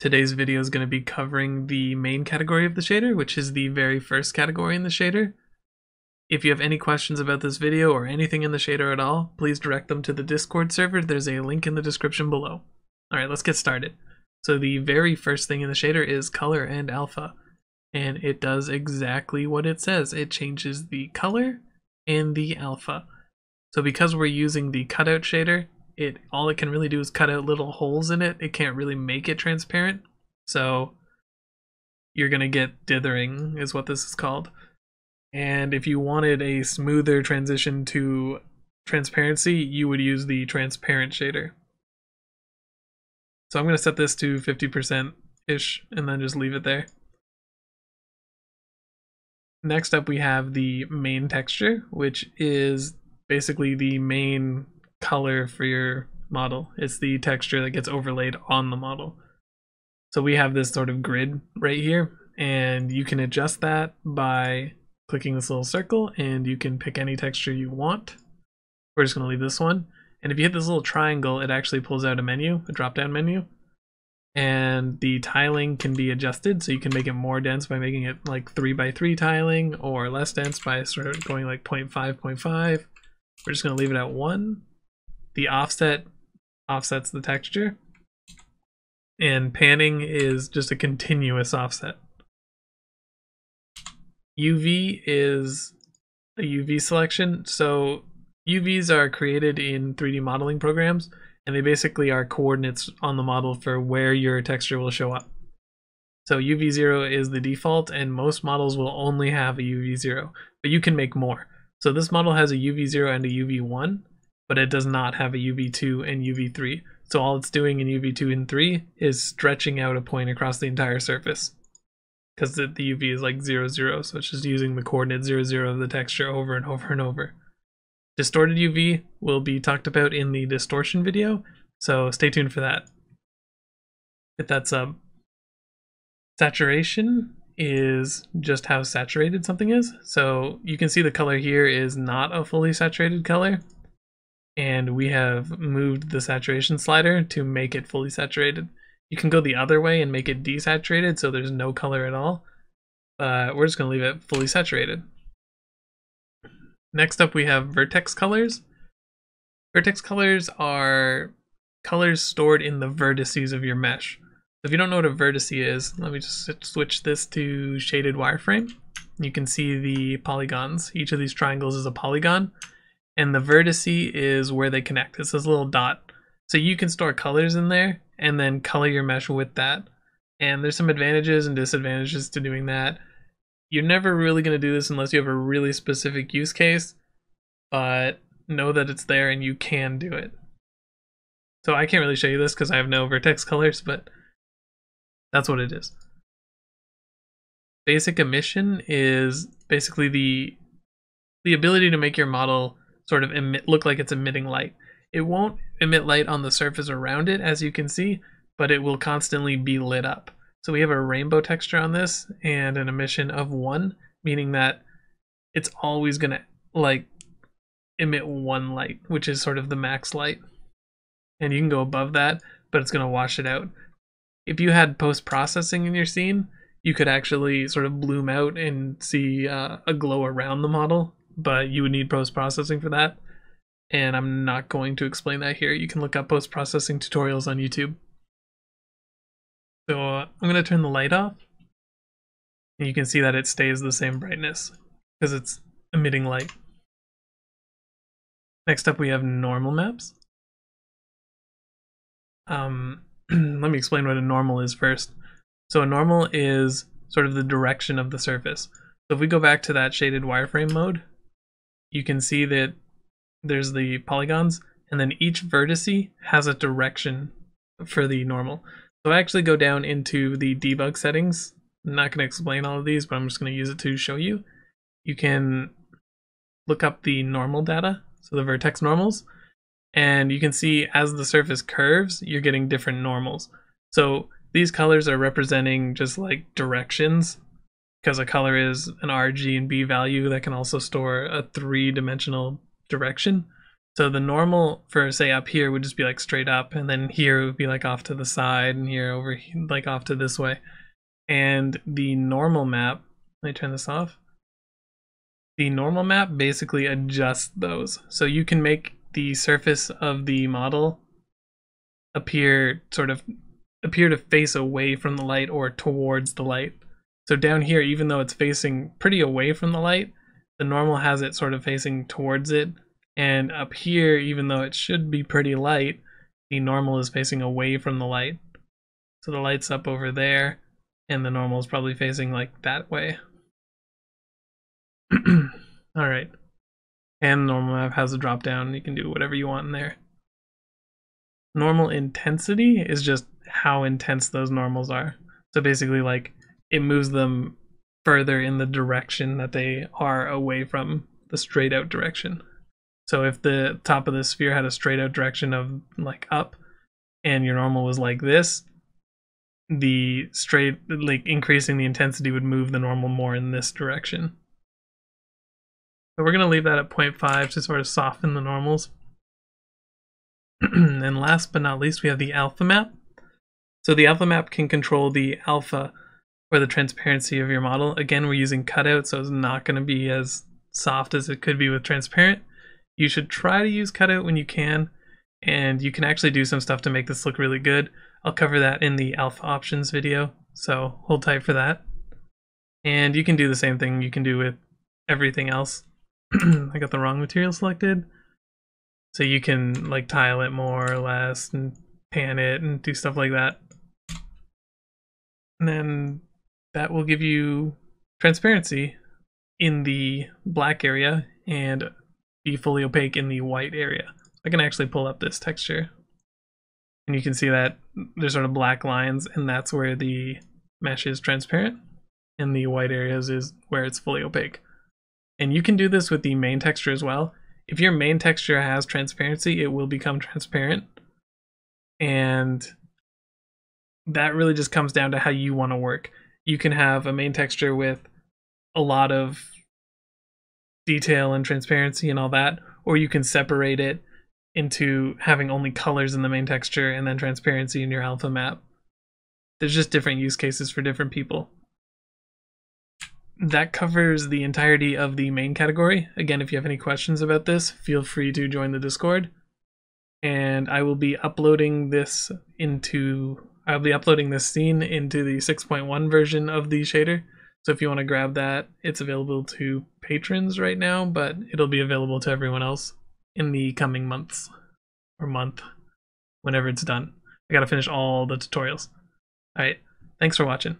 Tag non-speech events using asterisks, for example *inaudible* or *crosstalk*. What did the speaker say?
Today's video is going to be covering the main category of the shader, which is the very first category in the shader. If you have any questions about this video or anything in the shader at all, please direct them to the Discord server. There's a link in the description below. Alright, let's get started. So the very first thing in the shader is color and alpha. And it does exactly what it says. It changes the color and the alpha. So because we're using the cutout shader, it all it can really do is cut out little holes in it. It can't really make it transparent. So you're gonna get dithering is what this is called. And if you wanted a smoother transition to transparency, you would use the transparent shader. So I'm gonna set this to 50%-ish and then just leave it there. Next up we have the main texture, which is basically the main color for your model. It's the texture that gets overlaid on the model. So we have this sort of grid right here, and you can adjust that by clicking this little circle, and you can pick any texture you want. We're just going to leave this one. And if you hit this little triangle, it actually pulls out a menu, a drop-down menu. And the tiling can be adjusted, so you can make it more dense by making it like 3 by 3 tiling, or less dense by sort of going like 0 0.5, 0.5. We're just going to leave it at 1 the offset offsets the texture. And panning is just a continuous offset. UV is a UV selection. So UVs are created in 3D modeling programs and they basically are coordinates on the model for where your texture will show up. So UV0 is the default and most models will only have a UV0, but you can make more. So this model has a UV0 and a UV1 but it does not have a UV2 and UV3. So all it's doing in UV2 and 3 is stretching out a point across the entire surface. Because the, the UV is like 0, 0, so it's just using the coordinate 0, 0 of the texture over and over and over. Distorted UV will be talked about in the distortion video, so stay tuned for that. Hit that sub. Um, saturation is just how saturated something is. So you can see the color here is not a fully saturated color and we have moved the saturation slider to make it fully saturated. You can go the other way and make it desaturated so there's no color at all. But we're just going to leave it fully saturated. Next up we have vertex colors. Vertex colors are colors stored in the vertices of your mesh. If you don't know what a vertice is, let me just switch this to shaded wireframe. You can see the polygons. Each of these triangles is a polygon and the vertice is where they connect. It's this little dot. So you can store colors in there and then color your mesh with that. And there's some advantages and disadvantages to doing that. You're never really going to do this unless you have a really specific use case, but know that it's there and you can do it. So I can't really show you this because I have no vertex colors, but that's what it is. Basic emission is basically the the ability to make your model sort of emit look like it's emitting light. It won't emit light on the surface around it as you can see, but it will constantly be lit up. So we have a rainbow texture on this and an emission of one, meaning that it's always gonna like emit one light, which is sort of the max light. And you can go above that, but it's gonna wash it out. If you had post-processing in your scene, you could actually sort of bloom out and see uh, a glow around the model but you would need post processing for that. And I'm not going to explain that here. You can look up post processing tutorials on YouTube. So uh, I'm going to turn the light off. And you can see that it stays the same brightness because it's emitting light. Next up, we have normal maps. Um, *clears throat* let me explain what a normal is first. So a normal is sort of the direction of the surface. So if we go back to that shaded wireframe mode, you can see that there's the polygons and then each vertice has a direction for the normal. So I actually go down into the debug settings. I'm not going to explain all of these, but I'm just going to use it to show you. You can look up the normal data, so the vertex normals, and you can see as the surface curves, you're getting different normals. So these colors are representing just like directions because a color is an RG and B value that can also store a three dimensional direction. So the normal for say up here would just be like straight up, and then here it would be like off to the side, and here over here like off to this way. And the normal map, let me turn this off. The normal map basically adjusts those. So you can make the surface of the model appear sort of appear to face away from the light or towards the light. So down here, even though it's facing pretty away from the light, the normal has it sort of facing towards it. And up here, even though it should be pretty light, the normal is facing away from the light. So the light's up over there, and the normal is probably facing like that way. *clears throat* All right. And normal map has a drop down. You can do whatever you want in there. Normal intensity is just how intense those normals are. So basically, like, it moves them further in the direction that they are away from the straight out direction. So if the top of the sphere had a straight out direction of like up and your normal was like this, the straight like increasing the intensity would move the normal more in this direction. So we're going to leave that at 0.5 to sort of soften the normals. *clears throat* and last but not least, we have the alpha map. So the alpha map can control the alpha or the transparency of your model. Again, we're using cutout, so it's not going to be as soft as it could be with transparent. You should try to use cutout when you can, and you can actually do some stuff to make this look really good. I'll cover that in the alpha options video, so hold tight for that. And you can do the same thing you can do with everything else. *clears throat* I got the wrong material selected. So you can like tile it more or less and pan it and do stuff like that. And then that will give you transparency in the black area and be fully opaque in the white area. I can actually pull up this texture and you can see that there's sort of black lines and that's where the mesh is transparent and the white areas is where it's fully opaque. And you can do this with the main texture as well. If your main texture has transparency, it will become transparent. And that really just comes down to how you want to work. You can have a main texture with a lot of detail and transparency and all that, or you can separate it into having only colors in the main texture and then transparency in your alpha map. There's just different use cases for different people that covers the entirety of the main category. Again, if you have any questions about this, feel free to join the Discord. And I will be uploading this into I'll be uploading this scene into the 6.1 version of the shader. So if you want to grab that, it's available to patrons right now, but it'll be available to everyone else in the coming months or month whenever it's done. I got to finish all the tutorials. All right. Thanks for watching.